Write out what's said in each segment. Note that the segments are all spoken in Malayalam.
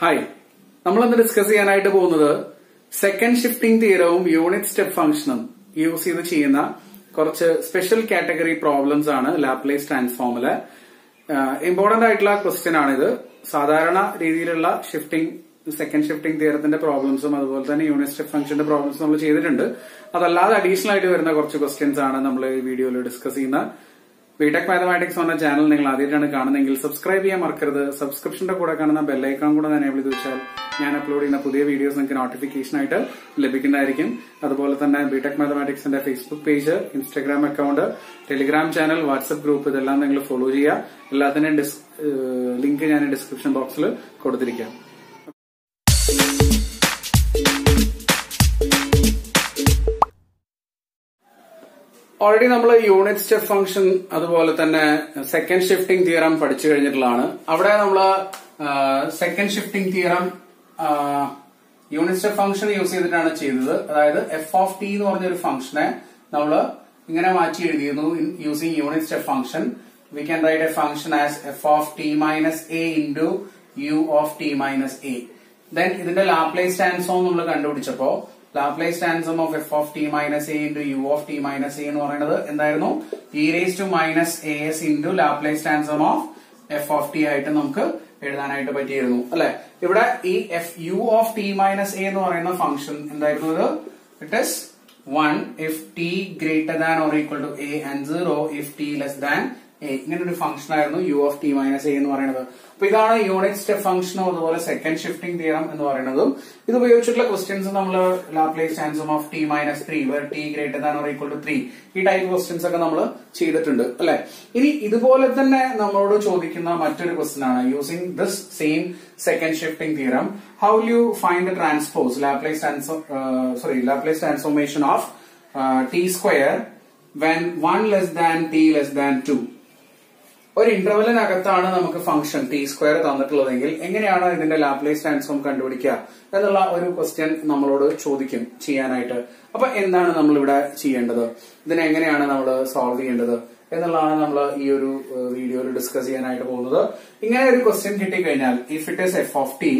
ഹായ് നമ്മൾ ഇന്ന് ഡിസ്കസ് ചെയ്യാനായിട്ട് പോകുന്നത് സെക്കൻഡ് ഷിഫ്റ്റിംഗ് തീരവും യൂണിറ്റ് സ്റ്റെപ്പ് ഫംഗ്ഷനും യൂസ് ചെയ്ത് ചെയ്യുന്ന കുറച്ച് സ്പെഷ്യൽ കാറ്റഗറി പ്രോബ്ലംസ് ആണ് ലാപ്ലേസ് ട്രാൻസ്ഫോമിൽ ഇമ്പോർട്ടന്റ് ആയിട്ടുള്ള ക്വസ്റ്റ്യൻ ആണിത്. സാധാരണ രീതിയിലുള്ള ഷിഫ്റ്റിംഗ് സെക്കൻഡ് ഷിഫ്റ്റിംഗ് തിയറത്തിന്റെ പ്രോബ്ലംസും അതുപോലെ തന്നെ യൂണിറ്റ് സ്റ്റെപ്പ് ഫംഗ്ഷന്റെ പ്രോബ്ലംസും നമ്മൾ ചെയ്തിട്ടുണ്ട്. അതല്ലാതെ അഡീഷണൽ ആയിട്ട് വരുന്ന കുറച്ച് ക്വസ്റ്റ്യൻസ് ആണ് നമ്മൾ ഈ വീഡിയോയിൽ ഡിസ്കസ് ചെയ്യുന്ന ബിടെക് മാത്തമാറ്റിക്സ് എന്ന ചാനൽ നിങ്ങൾ ആദ്യമായിട്ടാണ് കാണുന്നതെങ്കിൽ സബ്സ്ക്രൈബ് ചെയ്യാൻ മറക്കരുത്. സബ്സ്ക്രിപ്ഷന്റെ കൂടെ കാണുന്ന ബെല്ലൈക്കൺ കൂടെ എനേബിൾ ചെയ്ത് വെച്ചാൽ ഞാൻ അപ്ലോഡ് ചെയ്യുന്ന പുതിയ വീഡിയോസ് നിങ്ങൾക്ക് നോട്ടിഫിക്കേഷൻ ആയിട്ട് ലഭിക്കുന്നതായിരിക്കും. അതുപോലെ തന്നെ BTech മാത്തമാറ്റിക്സിന്റെ Facebook page Instagram account Telegram channel WhatsApp group ഇതെല്ലാം നിങ്ങൾ ഫോളോ ചെയ്യുക. എല്ലാത്തിന്റെയും ലിങ്ക് ഞാൻ ഡിസ്ക്രിപ്ഷൻ ബോക്സിൽ കൊടുത്തിരിക്കാം. ഓൾറെഡി നമ്മൾ യൂണിറ്റ് സ്റ്റെപ്പ് ഫംഗ്ഷൻ അതുപോലെ തന്നെ സെക്കൻഡ് ഷിഫ്റ്റിംഗ് തിയറം പഠിച്ചു കഴിഞ്ഞിട്ടുള്ളതാണ്. അവിടെ നമ്മൾ second shifting theorem unit step function use ചെയ്തിട്ടാണ് ചെയ്തത്. അതായത് എഫ് ഓഫ് ടി എന്ന് പറഞ്ഞൊരു ഫംഗ്ഷനെ നമ്മൾ ഇങ്ങനെ മാറ്റി എഴുതിയിരുന്നു using unit step function we can write a function as f of t minus a into u of t minus a then ഇതിന്റെ ലാപ്ലേസ് ട്രാൻസ്ഫോം നമ്മൾ കണ്ടുപിടിച്ചപ്പോ Laplace transform of f of t minus a into u of t minus a എന്ന് പറയുന്നത് എന്തായിരുന്നു? E raise to minus a s into Laplace transform of f of t ആയിട്ട് നമുക്ക് എഴുതാനായിട്ട് പറ്റിയിരുന്നു. അല്ലെ? ഇവിടെ ഈ f u of t minus a എന്ന് പറയുന്ന ഫംഗ്ഷൻ എന്തായിരുന്നു ഇത്? It is one if t greater than or equal to and zero if t less than a ഇങ്ങനെ ഒരു ഫംഗ്ഷൻ ആയിരുന്നു u of t minus a എന്ന് പറയുന്നത്. അപ്പൊ ഇതാണ് യൂണിറ്റ് സ്റ്റെപ്പ് ഫംഗ്ഷനും അതുപോലെ സെക്കൻഡ് ഷിഫ്റ്റിംഗ് തിയറം എന്ന് പറയുന്നതും. ഇത് ഉപയോഗിച്ചിട്ടുള്ള ക്വസ്റ്റ്യൻസ് നമ്മൾ Laplace transform of t minus three where t greater than or equal to three ഈ ടൈപ്പ് ക്വസ്റ്റ്യൻസ് ഒക്കെ നമ്മൾ ചെയ്തിട്ടുണ്ട് അല്ലെ? ഇനി ഇതുപോലെ തന്നെ നമ്മളോട് ചോദിക്കുന്ന മറ്റൊരു ക്വസ്റ്റ്യൻ ആണ്. Using this same second shifting theorem how you find the transpose Laplace sorry Laplace transformation of t square when one less than t less than two ഒരു ഇന്റർവെലിനകത്താണ് നമുക്ക് ഫംഗ്ഷൻ ടി സ്ക്വയർ തന്നിട്ടുള്ളതെങ്കിൽ എങ്ങനെയാണ് ഇതിന്റെ ലാപ്ലേസ് ട്രാൻസ്ഫോം കണ്ടുപിടിക്കുക എന്നുള്ള ഒരു ക്വസ്റ്റ്യൻ നമ്മളോട് ചോദിക്കും ചെയ്യാനായിട്ട്. അപ്പൊ എന്താണ് നമ്മൾ ഇവിടെ ചെയ്യേണ്ടത്? ഇതിനെ എങ്ങനെയാണ് നമ്മൾ സോൾവ് ചെയ്യേണ്ടത്? എന്നുള്ളതാണ് നമ്മൾ ഈ ഒരു വീഡിയോയിൽ ഡിസ്കസ് ചെയ്യാനായിട്ട് പോകുന്നത്. ഇങ്ങനെ ഒരു ക്വസ്റ്റ്യൻ കിട്ടിക്കഴിഞ്ഞാൽ if it is f of t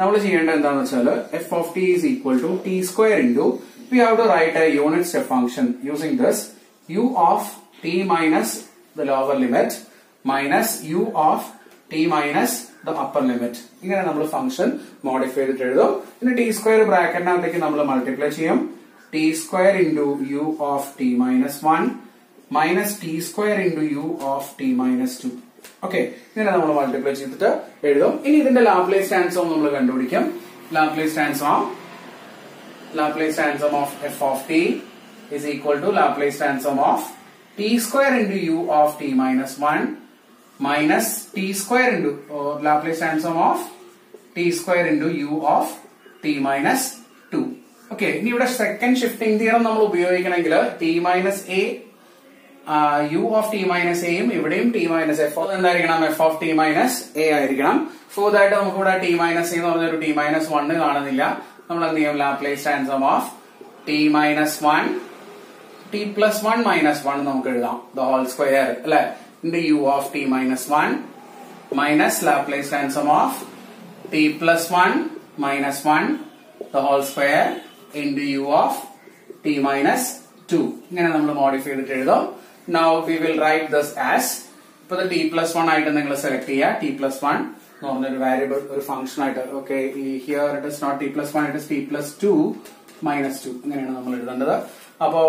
നമ്മൾ ചെയ്യേണ്ടത് എന്താണെന്ന് വെച്ചാൽ f of t is equal to t square into we have to write a unit step function using this u of t minus the lower limit minus u of t minus the upper limit ഇങ്ങനെ നമ്മൾ ഫംഗ്ഷൻ മോഡിഫൈ ചെയ്തിട്ട് എഴുതും. പിന്നെ ടി സ്ക്വയർ ബ്രാക്കറ്റിനകത്തേക്ക് നമ്മൾ മൾട്ടിപ്ലൈ ചെയ്യും. T square into u of t minus one minus t square into u of t minus two okay ഇങ്ങനെ നമ്മൾ മൾട്ടിപ്ലൈ ചെയ്തിട്ട് എഴുതും. ഇനി ഇതിന്റെ ലാപ്ലേസ് ട്രാൻസ്ഫോം നമ്മൾ കണ്ടുപിടിക്കും. Laplace transform Laplace transform of f of t is equal to Laplace transform of t square into u of t minus 1 minus t square into uh, Laplace transform of t square into u of t minus 2. Okay ഇനി ഇവിടെ സെക്കൻഡ് ഷിഫ്റ്റിംഗ് തിയറം നമ്മൾ ഉപയോഗിക്കണമെങ്കിൽ t minus a u of t minus എയും ഇവിടെയും ടി മൈനസ് എഫ് എന്തായിരിക്കണം? F of t minus a ആയിരിക്കണം. ഫോർ ദാറ്റ് നമുക്ക് ഇവിടെ ടി മൈനസ് എന്ന് പറഞ്ഞൊരു ടി മൈനസ് വണ് കാണുന്നില്ല. നമ്മൾ എന്ത് ചെയ്യും? Laplace transform of t minus one t plus one minus one നമുക്ക് എഴുതാം. ദ ഹോൾ സ്ക്വയർ അല്ലെ? Into u of t minus one minus Laplace transform of t plus one minus one the whole square into u of t minus two ഇങ്ങനെ നമ്മൾ മോഡിഫൈ ചെയ്തിട്ട് എഴുതും. Now we will write thus as ഇപ്പൊ ടി പ്ലസ് വൺ ആയിട്ട് നിങ്ങൾ സെലക്ട് ചെയ്യുക ടി പ്ലസ് വൺ എന്ന് പറഞ്ഞൊരു വാരിയബിൾ ഒരു ഫംഗ്ഷൻ ആയിട്ട്. Okay here it is not t plus one it is t plus two minus two ഇങ്ങനെയാണ് നമ്മൾ എഴുതേണ്ടത്. അപ്പോ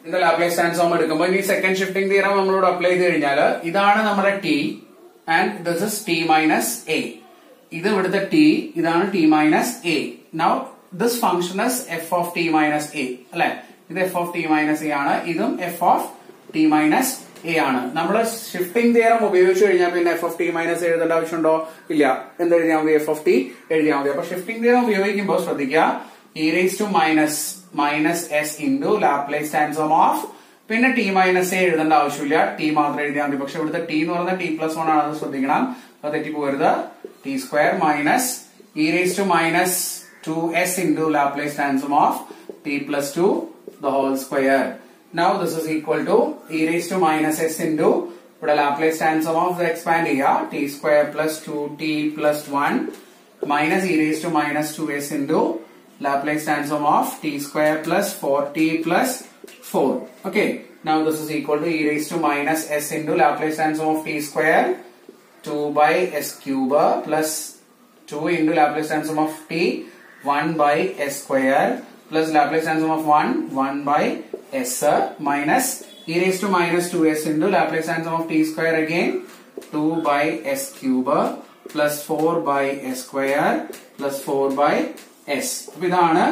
ഇതിന്റെ ലാപ്ലേസ് ട്രാൻസ്ഫോം എടുക്കുമ്പോൾ ഇനി സെക്കൻഡ് ഷിഫ്റ്റിംഗ് തീരം നമ്മളോട് അപ്ലൈ ചെയ്ത് കഴിഞ്ഞാൽ ഇതാണ് നമ്മുടെ t and this is t minus a ഇത് ഇവിടുത്തെ ടി ഇതാണ് t minus a now this function is f of t minus a അല്ലെ? ഇത് f of t minus a ആണ്. ഇതും f of t minus a ആണ്. നമ്മൾ ഷിഫ്റ്റിംഗ് തിയറം ഉപയോഗിച്ചു കഴിഞ്ഞാൽ പിന്നെ എഫ് ഓഫ് ടി മൈനസ് എഴുതേണ്ട ആവശ്യമുണ്ടോ? ഇല്ല. എന്ത് എഴുതിയാൽ മതി? എഫ് ഓഫ് ടി എഴുതിയാൽ മതി. അപ്പൊ ഷിഫ്റ്റിംഗ് തിയറം ഉപയോഗിക്കുമ്പോൾ ശ്രദ്ധിക്കുക e raise to minus minus s into Laplace transform of പിന്നെ ടി മൈനസ് എ എഴുതേണ്ട ആവശ്യമില്ല. ടി മാത്രം എഴുതിയാൽ മതി. പക്ഷെ ഇവിടുത്തെ ടി എന്ന് പറയുന്നത് ടി പ്ലസ് വൺ ആണ് അത് ശ്രദ്ധിക്കണം അത് തെറ്റിപ്പോകരുത് t square minus e raise to minus two s into Laplace transform of t plus two the whole square now this is equal to e raise to minus s into ഇവിടെ ലാപ്ലേസ് ട്രാൻസ്ഫോം ഓഫ് എക്സ്പാൻഡ് ചെയ്യുക t square plus two t plus one minus e raised to minus 2s into Laplace transform of t square plus 4t plus 4. Okay. Now this is equal to e raised to minus s into Laplace transform of t square 2 by s cube plus 2 into Laplace transform of t 1 by s square plus Laplace transform of 1 1 by s minus e raised to minus 2s into Laplace transform of t square again 2 by s cube plus 4 by s square plus 4 by s. അപ്പൊ ഇതാണ്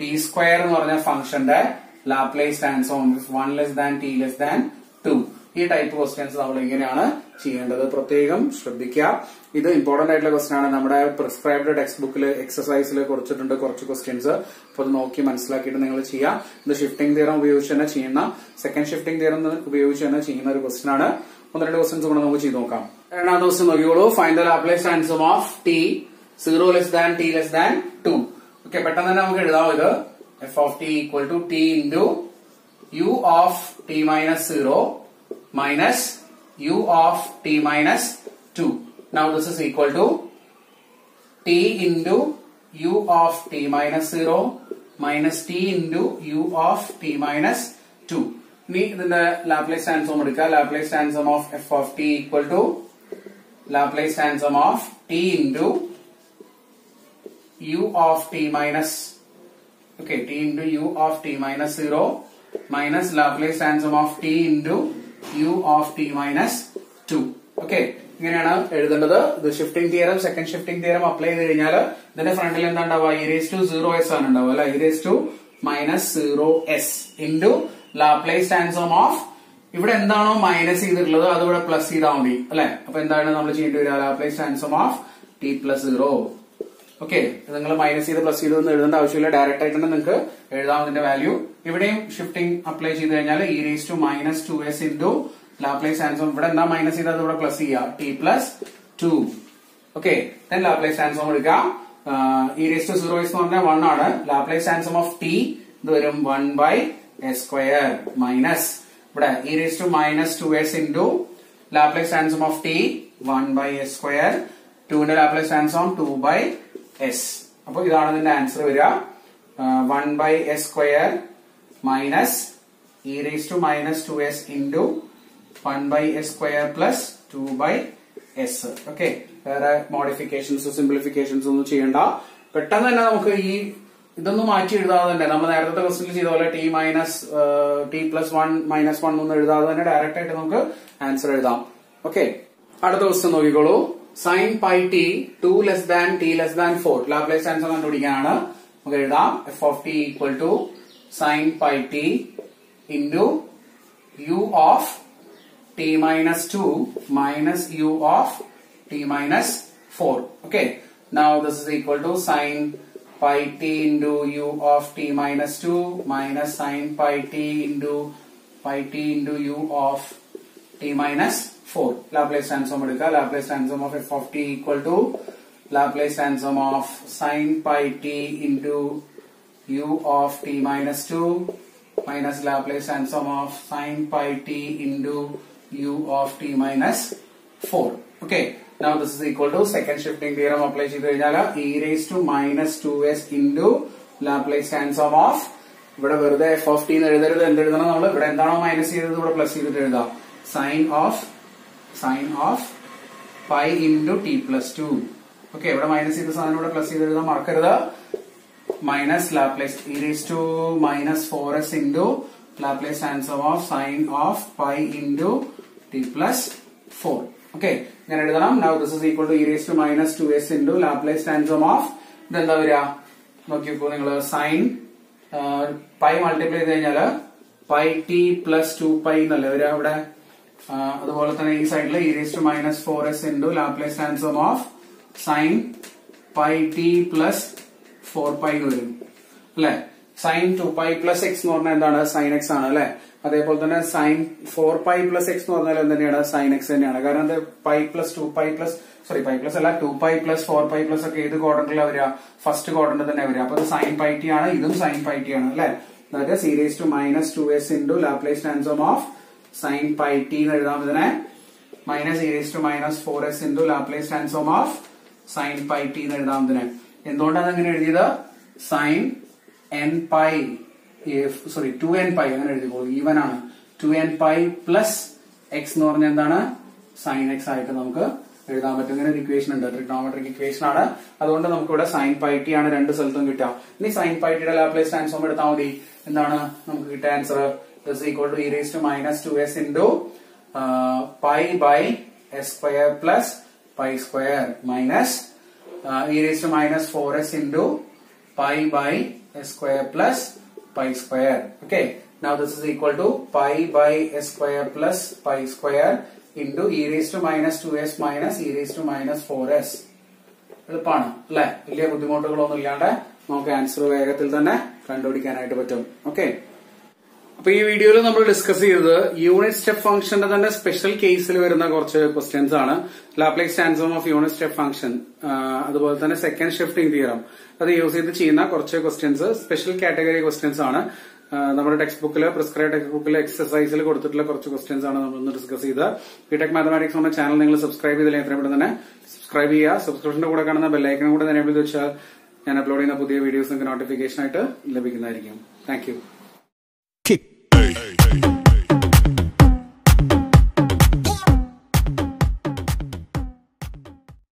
ടി സ്ക്വയർ എന്ന് പറഞ്ഞ ഫംഗ്ഷന്റെ Laplace transform one less than t less than two ഈ ടൈപ്പ് ക്വസ്റ്റ്യൻസ് നമ്മൾ എങ്ങനെയാണ് ചെയ്യേണ്ടത്? പ്രത്യേകം ശ്രദ്ധിക്കുക. ഇത് ഇമ്പോർട്ടന്റ് ആയിട്ടുള്ള ക്വസ്റ്റ്യൻ ആണ്. നമ്മുടെ പ്രിസ്ക്രൈബ്ഡ് ടെക്സ്റ്റ് ബുക്കിൽ എക്സസൈസിൽ കുറച്ചിട്ടുണ്ട് കുറച്ച് ക്വസ്റ്റ്യൻസ് അപ്പൊ അത് നോക്കി മനസ്സിലാക്കിയിട്ട് നിങ്ങൾ ചെയ്യാം ഇത് ഷിഫ്റ്റിംഗ് തിയറം ഉപയോഗിച്ച് തന്നെ ചെയ്യുന്ന സെക്കൻഡ് ഷിഫ്റ്റിംഗ് തിയറം ഉപയോഗിച്ച് തന്നെ ചെയ്യുന്ന ഒരു ക്വസ്റ്റ്യൻ ആണ്. ഒന്ന് രണ്ട് ക്വസ്റ്റ്യൻസ് കൂടെ നമുക്ക് ചെയ്ത് നോക്കാം. രണ്ടാമത്തെ ദിവസം നോക്കിയോളൂ find the Laplace transform of t zero less than t less than two okay പെട്ടെന്ന് തന്നെ നമുക്ക് എഴുതാം ഇത്. F of t equal to t into u of t minus zero minus u of t minus two now this is equal to t into u of t minus zero minus t into u of t minus two ഇനി ഇതിന്റെ ലാപ്ലേസ് ട്രാൻസ്ഫോം എടുക്കുക. Laplace transform of f of t equal to Laplace transform of t into u of t minus okay t into u of t minus 0 minus Laplace transform of t into u of t minus 2 okay ഇങ്ങനെയാണ് എഴുതേണ്ടത്. ഇത് shifting theorem second shifting theorem apply ചെയ്ത് കഴിഞ്ഞാൽ ഇതിന്റെ ഫ്രണ്ടിൽ എന്താ ഉണ്ടാവുക ഇറേസ് ടു സീറോ എസ് ആണ് ഉണ്ടാവുക അല്ലെ? E raise to minus zero s into Laplace transform of ഇവിടെ എന്താണോ മൈനസ് ചെയ്തിട്ടുള്ളത് അത് ഇവിടെ പ്ലസ് ചെയ്താൽ മതി അല്ലെ? അപ്പൊ എന്താണ് നമ്മൾ ചെയ്യേണ്ടി വരിക? Laplace transform of t plus zero okay നിങ്ങൾ മൈനസ് ചെയ്ത് പ്ലസ് ചെയ്ത് എഴുതേണ്ട ആവശ്യമില്ല. ഡയറക്റ്റ് ആയിട്ട് തന്നെ നിങ്ങൾക്ക് എഴുതാവുന്നതിന്റെ വാല്യൂ ഇവിടെയും ഷിഫ്റ്റിംഗ് അപ്ലൈ ചെയ്ത് കഴിഞ്ഞാൽ e raise to minus two s into Laplace transform ഇവിടെ എന്താ മൈനസ് ചെയ്താൽ ഇവിടെ പ്ലസ് ചെയ്യുക. T plus two okay then Laplace transform എടുക്കാം. E raise to zero s എന്ന് പറഞ്ഞാൽ വൺ ആണ്. ലാപ്ലേസ് ട്രാൻസ്ഫോം ഓഫ് ടി ഇത് വരും one by s square minus ഇവിടെ e raise to minus two s into Laplace transform of t one by s square ടുവിന്റെ Laplace transform two by s അപ്പൊ ഇതാണ് ഇതിന്റെ ആൻസർ വരിക. One by s square minus e raise to minus two s into one by s square plus two by s okay വേറെ മോഡിഫിക്കേഷൻസ് സിംപ്ലിഫിക്കേഷൻസ് ഒന്നും ചെയ്യണ്ട. പെട്ടെന്ന് തന്നെ നമുക്ക് ഈ ഇതൊന്നും മാറ്റി എഴുതാതെ തന്നെ നമ്മൾ നേരത്തെ ക്വസ്റ്റിൽ ചെയ്ത പോലെ t minus t plus one minus one ഒന്നും എഴുതാതെ തന്നെ ഡയറക്റ്റ് ആയിട്ട് നമുക്ക് ആൻസർ എഴുതാം. ഓക്കെ അടുത്ത ക്വസ്റ്റ്യൻ നോക്കിക്കോളൂ. sin pi t 2 less than t less than 4 Laplace transform and do it okay f of t equal to sin pi t into u of t minus 2 minus u of t minus 4 okay? Now this is equal to sin pi t into u of t minus 2 minus sin pi t into pi t into u of t minus 4. Laplace transform எடுக்கா, Laplace transform of f of t equal to Laplace transform of sin pi t into u of t minus 2 minus Laplace transform of sin pi t into u of t minus 4. Okay. Now this is equal to second shifting theorem apply ചെയ്തു കഴിഞ്ഞാൽ e raised to minus 2s into Laplace transform of ഇവിടെ വെറുതെ f of t എന്ന് എഴുതരുത് എന്ത് എഴുതണം നമ്മൾ ഇവിടെ എന്താണോ മൈനസ് ചെയ്തത് ഇവിടെ പ്ലസ് ചെയ്തിട്ട് എഴുതാം sine of sine of pi into t plus two okay ഇവിടെ മൈനസ് ചെയ്ത സാധനം ഇവിടെ പ്ലസ് ചെയ്ത് എഴുതാൻ മറക്കരുത്. Minus Laplace e to minus four s into Laplace answer of sine of pi into t plus four okay ഞാൻ എഴുതണം. Now this is equal to e to minus two s into Laplace answer of ഇതെന്താ വരിക? നോക്കിയപ്പോ നിങ്ങൾ സൈൻ പൈ മൾട്ടിപ്ലൈ ചെയ്ത് കഴിഞ്ഞാൽ pi t plus two pi എന്നല്ലേ വരിക ഇവിടെ അതുപോലെ തന്നെ ഈ സൈഡിൽ e raise to minus four s into Laplace transform of sine pi t plus four pi വരും. അല്ലെ? Sine two pi plus x എന്ന് പറഞ്ഞാൽ എന്താണ്? സൈൻ എക്സ് ആണ് അല്ലെ? അതേപോലെ തന്നെ sine four pi plus x എന്ന് പറഞ്ഞാൽ എന്ത് സൈൻ എക്സ് തന്നെയാണ്. കാരണം pi plus two pi plus sorry pi plus അല്ല two pi plus four pi plus ഒക്കെ ഏത് ക്വാഡ്രന്റിലാണ് വരിക? ഫസ്റ്റ് ക്വാഡ്രന്റ് തന്നെ വരിക. അപ്പൊ സൈൻ പൈ ടി ആണ് ഇതും സൈൻ പൈ ടി ആണ് അല്ലെ? അതായത് series to minus two s into Laplace transform of sine pi t എന്ന് എഴുതാം ഇതിനെ. Minus e raise to minus four s into Laplace transform of sine pi t എന്ന് എഴുതാം ഇതിനെ. എന്തുകൊണ്ടാണ് അങ്ങനെ എഴുതിയത്? Sine n pi sorry two n pi അങ്ങനെ എഴുതിക്കോളൂ ഈവൻ ആണ്. Two n pi plus x എന്ന് പറഞ്ഞ എന്താണ്? സൈൻ എക്സ് ആയിട്ട് നമുക്ക് എഴുതാൻ പറ്റും. ഇങ്ങനെ ഒരു ഇക്വേഷൻ ഉണ്ട്. ട്രിഗ്നോമെട്രിക് ഇക്വേഷൻ ആണ്. അതുകൊണ്ട് നമുക്ക് ഇവിടെ സൈൻ പൈ ടി ആണ് രണ്ട് സ്ഥലത്തും കിട്ടുക. ഇനി സൈൻ പൈ ടിയുടെ ലാപ്ലേസ് ട്രാൻസ്ഫോം എടുത്താൽ മതി. എന്താണ്? നമുക്ക് കിട്ടിയ answer is equal to e raise to minus two s into pi by s square plus pi square minus e raise to minus four s into pi by s square plus pi square okay now this is equal to pi by s square plus pi square into e raised to minus 2s minus e raised to minus 4s എളുപ്പമാണ് അല്ലെ? വലിയ ബുദ്ധിമുട്ടുകളൊന്നും ഇല്ലാണ്ട് നമുക്ക് ആൻസർ വേഗത്തിൽ തന്നെ കണ്ടുപിടിക്കാനായിട്ട് പറ്റും. ഓക്കെ അപ്പൊ ഈ വീഡിയോയിൽ നമ്മൾ ഡിസ്കസ് ചെയ്തത് യൂണിറ്റ് സ്റ്റെപ്പ് ഫംഗ്ഷന്റെ തന്നെ സ്പെഷ്യൽ കേസിൽ വരുന്ന കുറച്ച് ക്വസ്റ്റ്യൻസ് ആണ്. Laplace transform of unit step function അതുപോലെ തന്നെ സെക്കൻഡ് ഷിഫ്റ്റിംഗ് തിയറം അത് യൂസ് ചെയ്ത് ചെയ്യുന്ന കുറച്ച് ക്വസ്റ്റ്യൻസ് സ്പെഷ്യൽ കാറ്റഗറി ക്വസ്റ്റ്യൻസ് ആണ്. നമ്മുടെ ടെക്സ്റ്റ് ബുക്കിൽ പ്രിസ്ക്രൈബ് ടെക്സ്റ്റ് ബുക്കിൽ എക്സസൈസിൽ കൊടുത്തിട്ടുള്ള കുറച്ച് ക്വസ്റ്റ്യൻസ് ആണ് നമ്മൾ ഇന്ന് ഡിസ്കസ് ചെയ്ത് ബിടെക് മാത്തമാറ്റിക്സ് എന്ന ചാനൽ നിങ്ങൾ സബ്സ്ക്രൈബ് ചെയ്തില്ല എത്രയും തന്നെ? സബ്സ്ക്രൈബ് ചെയ്യുക. സബ്സ്ക്രിപ്ഷന്റെ കൂടെ കാണുന്ന ബെല്ലൈക്കനും കൂടെ തന്നെ വെച്ചാൽ ഞാൻ അപ്ലോഡ് ചെയ്യുന്ന പുതിയ വീഡിയോസ് നിങ്ങൾക്ക് നോട്ടിഫിക്കേഷൻ ആയിട്ട് ലഭിക്കുന്നതായിരിക്കും. താങ്ക്